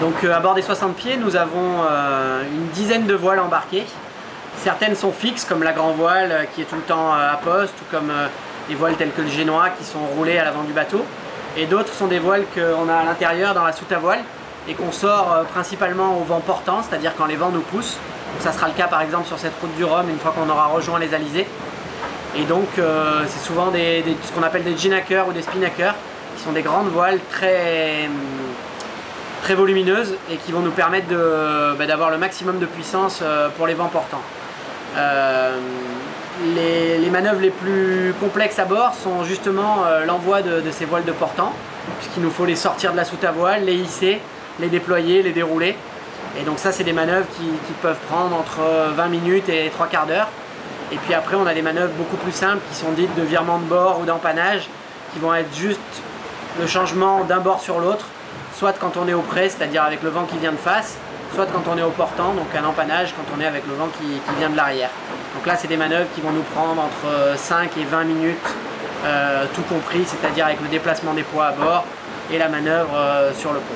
Donc à bord des 60 pieds, nous avons une dizaine de voiles embarquées. Certaines sont fixes, comme la grand voile qui est tout le temps à poste, ou comme des voiles telles que le génois qui sont roulées à l'avant du bateau. Et d'autres sont des voiles qu'on a à l'intérieur dans la soute à voile et qu'on sort principalement au vent portant, c'est-à-dire quand les vents nous poussent. ça sera le cas par exemple sur cette route du Rhum une fois qu'on aura rejoint les Alizés. Et donc euh, c'est souvent ce qu'on appelle des ginakers ou des spinakers, qui sont des grandes voiles très, très volumineuses et qui vont nous permettre bah, d'avoir le maximum de puissance euh, pour les vents portants. Euh, les, manœuvres les plus complexes à bord sont justement l'envoi de, ces voiles de portant, puisqu'il nous faut les sortir de la soute à voile, les hisser, les déployer, les dérouler. Et donc ça c'est des manœuvres qui, qui, peuvent prendre entre 20 minutes et 3 quarts d'heure. Et puis après, on a des manœuvres beaucoup plus simples qui sont dites de virement de bord ou d'empannage, qui vont être juste le changement d'un bord sur l'autre, soit quand on est au près, c'est-à-dire avec le vent qui vient de face, soit quand on est au portant, donc un empannage quand on est avec le vent qui, vient de l'arrière. Donc là, c'est des manœuvres qui vont nous prendre entre 5 et 20 minutes, euh, tout compris, c'est-à-dire avec le déplacement des poids à bord et la manœuvre euh, sur le pont.